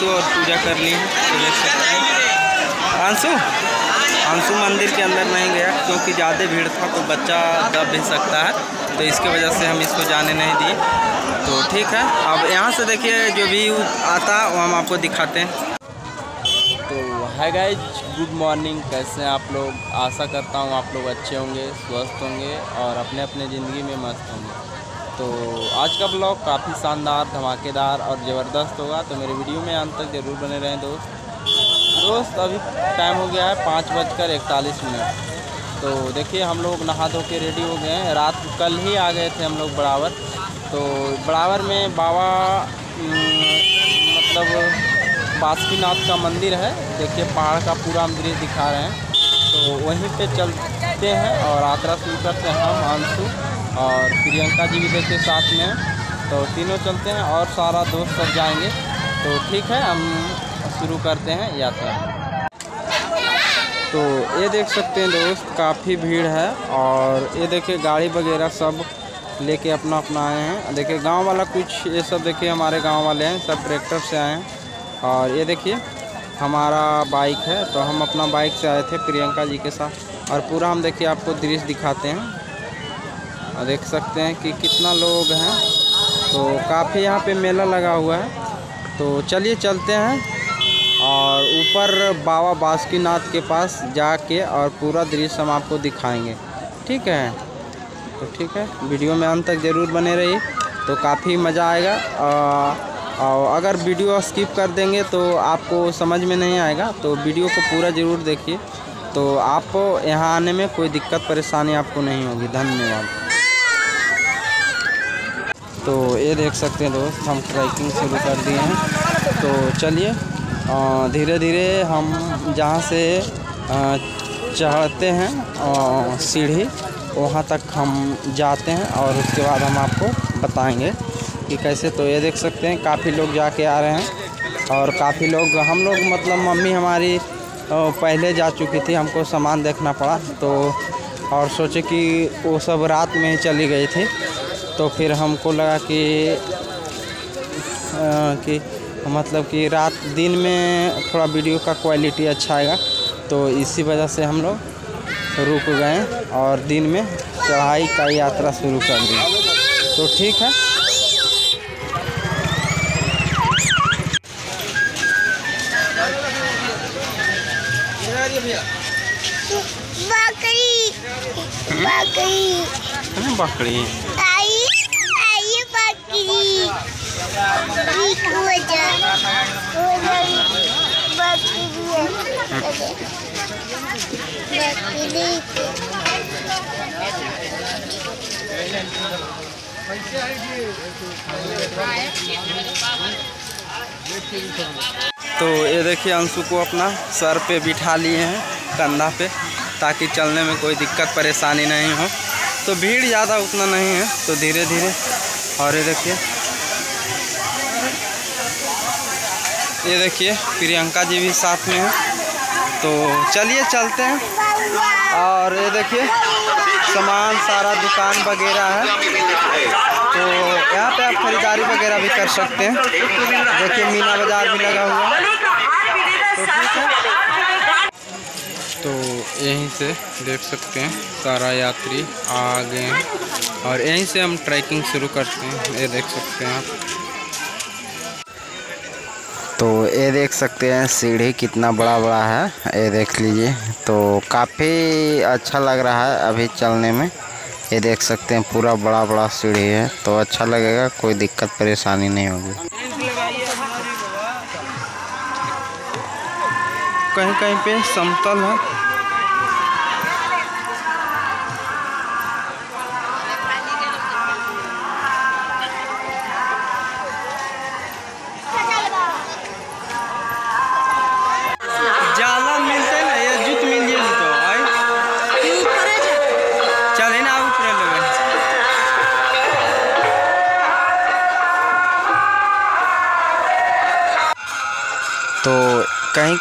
अंशु और पूजा कर ली। है तो देख अंशु अंशु मंदिर के अंदर नहीं गया, क्योंकि ज़्यादा भीड़ था तो बच्चा दब भी सकता है तो इसके वजह से हम इसको जाने नहीं दिए। तो ठीक है, अब यहाँ से देखिए जो भी आता वो हम आपको दिखाते हैं। तो है गाइज़ गुड मॉर्निंग कैसे हैं आप लोग? आशा करता हूँ आप लोग अच्छे होंगे, स्वस्थ होंगे और अपने अपने ज़िंदगी में मस्त होंगे। तो आज का ब्लॉग काफ़ी शानदार, धमाकेदार और ज़बरदस्त होगा। तो मेरे वीडियो में अंत तक ज़रूर बने रहें, दोस्त। दोस्त, अभी टाइम हो गया है पाँच बजकर इकतालीस मिनट। तो देखिए, हम लोग नहा धो के रेडी हो गए हैं। रात कल ही आ गए थे हम लोग बड़ावर तो बराबर में बाबा मतलब बासुकीनाथ का मंदिर है। देखिए, पहाड़ का पूरा हम दृश्य दिखा रहे हैं। तो वहीं पे चलते हैं और यात्रा शुरू करते हैं हम, अंशु। और प्रियंका जी भी देखिए साथ में तो तीनों चलते हैं और सारा दोस्त सब जाएँगे। तो ठीक है, हम शुरू करते हैं यात्रा। तो ये देख सकते हैं दोस्त, काफ़ी भीड़ है और ये देखिए गाड़ी वगैरह सब लेके अपना अपना आए हैं। देखिए गाँव वाला कुछ, ये सब देखिए हमारे गाँव वाले हैं, सब ट्रैक्टर से आए हैं। और ये देखिए, हमारा बाइक है तो हम अपना बाइक से आए थे प्रियंका जी के साथ। और पूरा हम देखिए आपको दृश्य दिखाते हैं। देख सकते हैं कि कितना लोग हैं। तो काफ़ी यहाँ पे मेला लगा हुआ है। तो चलिए चलते हैं और ऊपर बाबा बासुकीनाथ के पास जाके और पूरा दृश्य हम आपको दिखाएँगे। ठीक है? तो ठीक है, वीडियो में अंत तक ज़रूर बने रहिए। तो काफ़ी मज़ा आएगा। और अगर वीडियो स्किप कर देंगे तो आपको समझ में नहीं आएगा। तो वीडियो को पूरा ज़रूर देखिए। तो आपको यहाँ आने में कोई दिक्कत, परेशानी आपको नहीं होगी। धन्यवाद। तो ये देख सकते हैं दोस्त, हम ट्रैकिंग शुरू कर दिए हैं। तो चलिए धीरे धीरे हम जहाँ से चढ़ते हैं सीढ़ी, वहाँ तक हम जाते हैं और उसके बाद हम आपको बताएँगे कि कैसे। तो ये देख सकते हैं, काफ़ी लोग जाके आ रहे हैं और काफ़ी लोग, हम लोग मतलब मम्मी हमारी पहले जा चुकी थी, हमको सामान देखना पड़ा। तो और सोचे कि वो सब रात में ही चली गई थी। तो फिर हमको लगा कि आ, कि मतलब कि रात दिन में थोड़ा वीडियो का क्वालिटी अच्छा आएगा। तो इसी वजह से हम लोग रुक गए और दिन में चढ़ाई का यात्रा शुरू कर दी। तो ठीक है। बकरी। बकरी। बकरी। तो ये देखिए अंशु को अपना सर पे बिठा लिए हैं, कंधा पे, ताकि चलने में कोई दिक्कत, परेशानी नहीं हो। तो भीड़ ज़्यादा उतना नहीं है तो धीरे धीरे और ये देखिए। ये देखिए, प्रियंका जी भी साथ में है। तो चलिए चलते हैं। और ये देखिए, सामान सारा दुकान वगैरह है। तो यहाँ पे आप खरीदारी वगैरह भी कर सकते हैं। देखिए, मीना बाज़ार भी लगा हुआ है। तो ठीक है। तो यहीं से देख सकते हैं, सारा यात्री आ गए हैं। और यहीं से हम ट्रैकिंग शुरू करते हैं। ये देख सकते हैं आप। तो ये देख सकते हैं सीढ़ी कितना बड़ा बड़ा है। ये देख लीजिए। तो काफ़ी अच्छा लग रहा है अभी चलने में। ये देख सकते हैं पूरा बड़ा बड़ा सीढ़ी है। तो अच्छा लगेगा कोई दिक्कत परेशानी नहीं होगी। कहीं कहीं पे समतल है।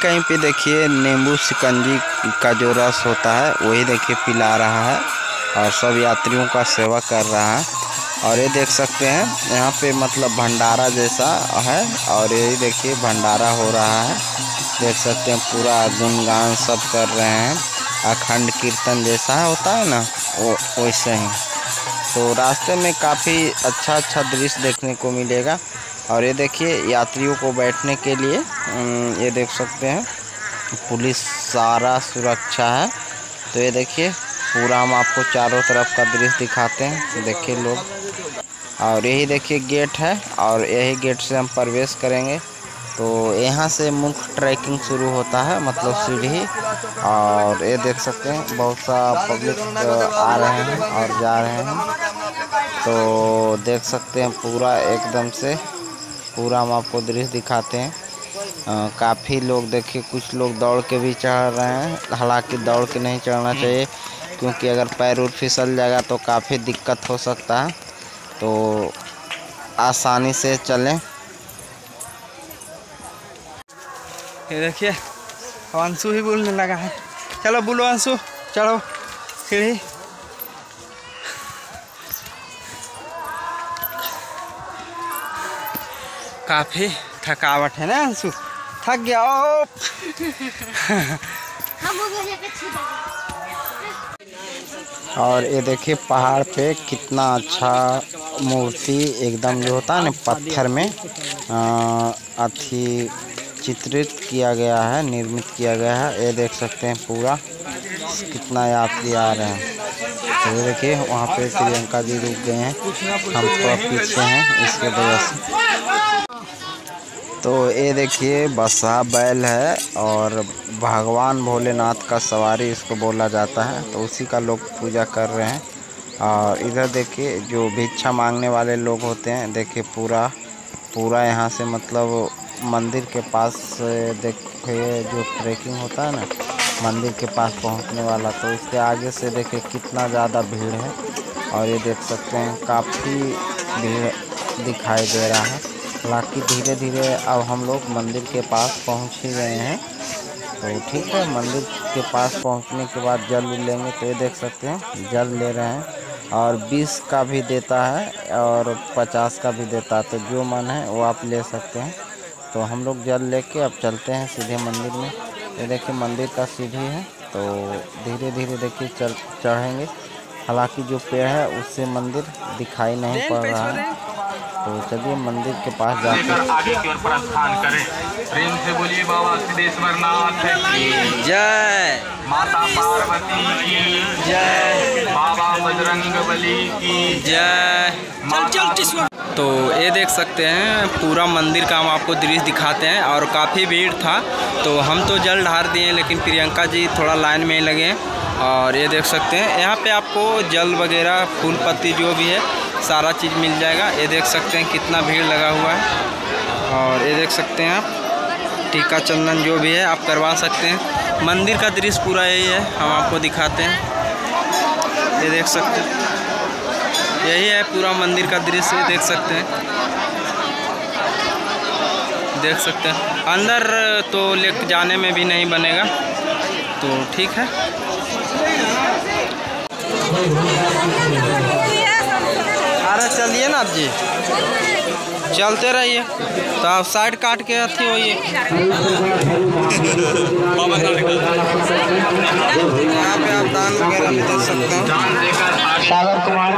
कहीं पे देखिए नींबू शिकंजी का जो रस होता है, वही देखिए पिला रहा है और सब यात्रियों का सेवा कर रहा है। और ये देख सकते हैं, यहाँ पे मतलब भंडारा जैसा है और यही देखिए भंडारा हो रहा है। देख सकते हैं पूरा गुणगान सब कर रहे हैं, अखंड कीर्तन जैसा होता है ना, वो वैसे ही। तो रास्ते में काफ़ी अच्छा अच्छा दृश्य देखने को मिलेगा। और ये देखिए, यात्रियों को बैठने के लिए ये देख सकते हैं, पुलिस सारा सुरक्षा है। तो ये देखिए, पूरा हम आपको चारों तरफ़ का दृश्य दिखाते हैं तो देखिए लोग। और यही देखिए गेट है, और यही गेट से हम प्रवेश करेंगे। तो यहाँ से मुख्य ट्रैकिंग शुरू होता है मतलब सीढ़ी। और ये देख सकते हैं, बहुत सा पब्लिक आ रहे हैं और जा रहे हैं। तो देख सकते हैं पूरा एकदम से पूरा हम आपको दृश्य दिखाते हैं। काफ़ी लोग देखिए कुछ लोग दौड़ के भी चढ़ रहे हैं। हालाँकि दौड़ के नहीं चढ़ना चाहिए क्योंकि अगर पैर उर फिसल जाएगा तो काफ़ी दिक्कत हो सकता है। तो आसानी से चलें। ये देखिए अंशु ही बोलने लगा है। चलो बोलो अंशु चलो सीढ़ी काफ़ी थकावट है ना, अंशु? थक गया, ओ और ये देखिए, पहाड़ पे कितना अच्छा मूर्ति एकदम जो होता है ना, पत्थर में अथी चित्रित किया गया है, निर्मित किया गया है। ये देख सकते हैं पूरा, कितना यात्री आ रहे हैं। तो देखिए, वहाँ पे प्रियंका जी रुक गए हैं, हम थोड़ा पीछे हैं, इसके वजह से। तो ये देखिए, बसा बैल है और भगवान भोलेनाथ का सवारी इसको बोला जाता है। तो उसी का लोग पूजा कर रहे हैं। और इधर देखिए, जो भिक्षा मांगने वाले लोग होते हैं, देखिए पूरा पूरा यहाँ से मतलब मंदिर के पास देखिए, जो ट्रैकिंग होता है ना, मंदिर के पास पहुँचने वाला। तो उसके आगे से देखिए कितना ज़्यादा भीड़ है। और ये देख सकते हैं, काफ़ी भीड़ दिखाई दे रहा है। हालाँकि धीरे धीरे अब हम लोग मंदिर के पास पहुँच ही गए हैं। तो ठीक है मंदिर के पास पहुँचने के बाद जल लेंगे तो ये देख सकते हैं जल ले रहे हैं और 20 का भी देता है और 50 का भी देता है तो जो मन है वो आप ले सकते हैं। तो हम लोग जल लेके अब चलते हैं सीधे मंदिर में। ये देखिए मंदिर का सीढ़ी है तो धीरे धीरे देखिए चल चढ़ेंगे। हालाँकि जो पेड़ है उससे मंदिर दिखाई नहीं पड़ रहा है? तो चलिए मंदिर के पास जाते हैं। आगे की ओर प्रस्थान करें। प्रेम से बोलिए बाबा सिद्धेश्वर नाथ की जय। माता पार्वती की। जय। बाबा बजरंग बली की। जय। माता तो ये देख सकते हैं पूरा मंदिर का हम आपको दृश्य दिखाते हैं और काफ़ी भीड़ था। तो हम तो जल ढार दिए लेकिन प्रियंका जी थोड़ा लाइन में ही लगे हैं। और ये देख सकते हैं यहाँ पे आपको जल वगैरह फूल पत्ती जो भी है सारा चीज़ मिल जाएगा। ये देख सकते हैं कितना भीड़ लगा हुआ है। और ये देख सकते हैं आप, टीका चंदन जो भी है, आप करवा सकते हैं। मंदिर का दृश्य पूरा यही है, हम आपको दिखाते हैं। ये देख सकते हैं। यही है पूरा मंदिर का दृश्य देख सकते हैं। देख सकते हैं। अंदर तो ले जाने में भी नहीं बनेगा तो ठीक है। चलिए ना आप जी चलते रहिए। तो आप साइड काट के अथी होइए यहाँ पे आप दान वगैरह भी दे सकते हैं। सागर कुमार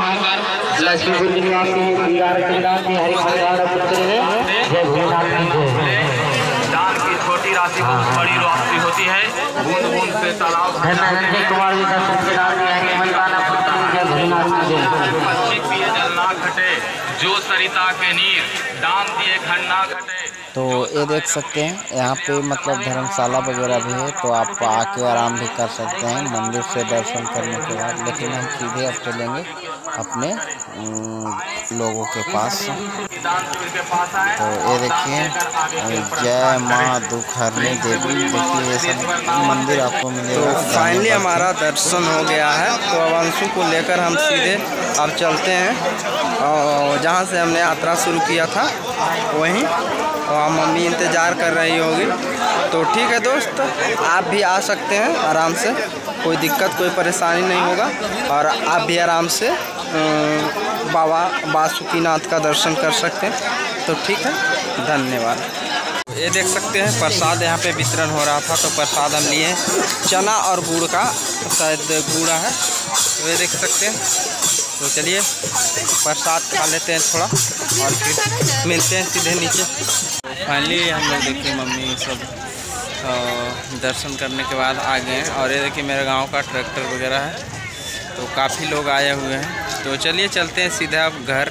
लक्ष्मीपुर निवासी बिहार चंद्रान बिहारी परिवार पुत्र है। जय भोलेनाथ की दान की छोटी राशि बहुत बड़ी राशि होती है। बूंद बूंद से तालाब भरता कुमार जी बिहारी पुत्र जय भोलेनाथ की घटे जो सरिता के नीर दान दिए खंड ना घटे। तो ये देख सकते हैं यहाँ पे मतलब धर्मशाला वगैरह भी है तो आप आके आराम भी कर सकते हैं मंदिर से दर्शन करने के बाद लेकिन हम सीधे अब चलेंगे। अपने लोगों के पास। तो ये देखिए, जय माँ दुखहरनी देवी। देखिए, ये सब मंदिर आपको मिलेगा। तो फाइनली हमारा दर्शन हो गया है। तो अब अंशु को लेकर हम सीधे अब चलते हैं। और जहाँ से हमने यात्रा शुरू किया था, वहीं। और मम्मी इंतज़ार कर रही होगी। तो ठीक है दोस्त, आप भी आ सकते हैं आराम से। कोई दिक्कत, कोई परेशानी नहीं होगा। और आप भी आराम से बाबा बासुकीनाथ का दर्शन कर सकते हैं। तो ठीक है, धन्यवाद। ये देख सकते हैं, प्रसाद यहाँ पे वितरण हो रहा था तो प्रसाद हम लिए। चना और गुड़ का शायद गुड़ा है तो ये देख सकते हैं। तो चलिए, प्रसाद खा लेते हैं थोड़ा, और फिर मिलते हैं सीधे नीचे। फाइनली हम लोग देखिए मम्मी सब दर्शन करने के बाद आ गए हैं, और ये देखिए मेरे गाँव का ट्रैक्टर वगैरह है। तो काफ़ी लोग आए हुए हैं। तो चलिए चलते हैं सीधा अब घर।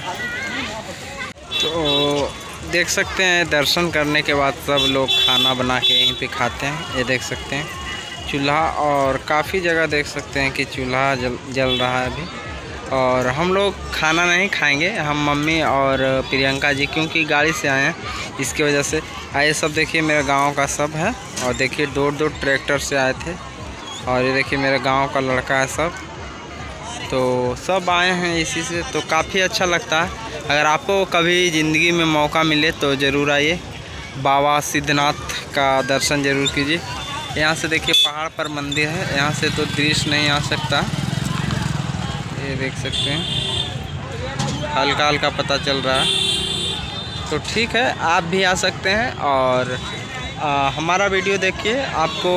तो देख सकते हैं, दर्शन करने के बाद सब लोग खाना बना के यहीं पे खाते हैं। ये देख सकते हैं, चूल्हा और काफ़ी जगह देख सकते हैं कि चूल्हा जल जल रहा है अभी। और हम लोग खाना नहीं खाएँगे, हम मम्मी और प्रियंका जी, क्योंकि गाड़ी से आए हैं। इसकी वजह से आइए सब देखिए, मेरे गाँव का सब है। और देखिए दो दो ट्रैक्टर से आए थे। और ये देखिए, मेरे गाँव का लड़का है सब। तो सब आए हैं इसी से तो काफ़ी अच्छा लगता है। अगर आपको कभी ज़िंदगी में मौका मिले तो ज़रूर आइए। बाबा सिद्धनाथ का दर्शन ज़रूर कीजिए। यहाँ से देखिए पहाड़ पर मंदिर है यहाँ से तो दृश्य नहीं आ सकता। ये देख सकते हैं। हल्का हल्का पता चल रहा है। तो ठीक है आप भी आ सकते हैं और आ, हमारा वीडियो देखिए आपको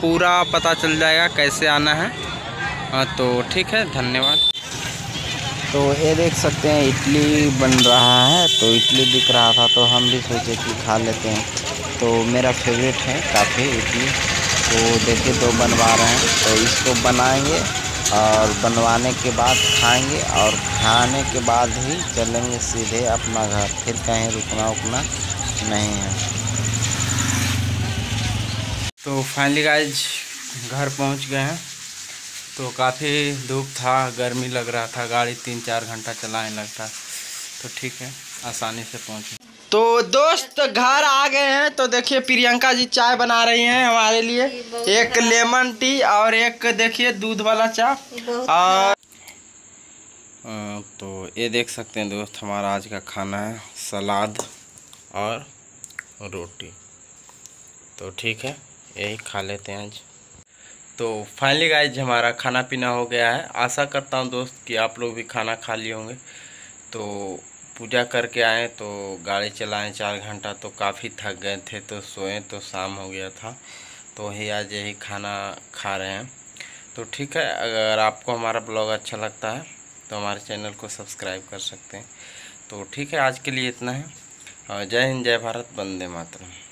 पूरा पता चल जाएगा कैसे आना है। हाँ तो ठीक है धन्यवाद। तो ये देख सकते हैं इडली बन रहा है तो इडली दिख रहा था तो हम भी सोचे कि खा लेते हैं। तो मेरा फेवरेट है काफ़ी इडली। तो देखिए दो बनवा रहे हैं तो इसको बनाएँगे और बनवाने के बाद खाएँगे और खाने के बाद ही चलेंगे सीधे अपना घर। फिर कहीं रुकना उकना नहीं है। तो फाइनली गाइज़ घर पहुँच गए हैं। तो काफ़ी धूप था गर्मी लग रहा था गाड़ी तीन चार घंटा चलाने लगता तो ठीक है आसानी से पहुँचे। तो दोस्त घर आ गए हैं तो देखिए प्रियंका जी चाय बना रही हैं हमारे लिए। एक लेमन टी और एक देखिए दूध वाला चाय और तो ये देख सकते हैं दोस्त हमारा आज का खाना है सलाद और रोटी। तो ठीक है यही खा लेते हैं आज। तो फाइनली गाइज़ हमारा खाना पीना हो गया है। आशा करता हूँ दोस्त कि आप लोग भी खाना खा लिए होंगे। तो पूजा करके आए तो गाड़ी चलाएँ चार घंटा तो काफ़ी थक गए थे तो सोए तो शाम हो गया था। तो वही आज यही खाना खा रहे हैं। तो ठीक है, अगर आपको हमारा ब्लॉग अच्छा लगता है तो हमारे चैनल को सब्सक्राइब कर सकते हैं। तो ठीक है, आज के लिए इतना है, जय हिंद, जय भारत, वंदे मातरम।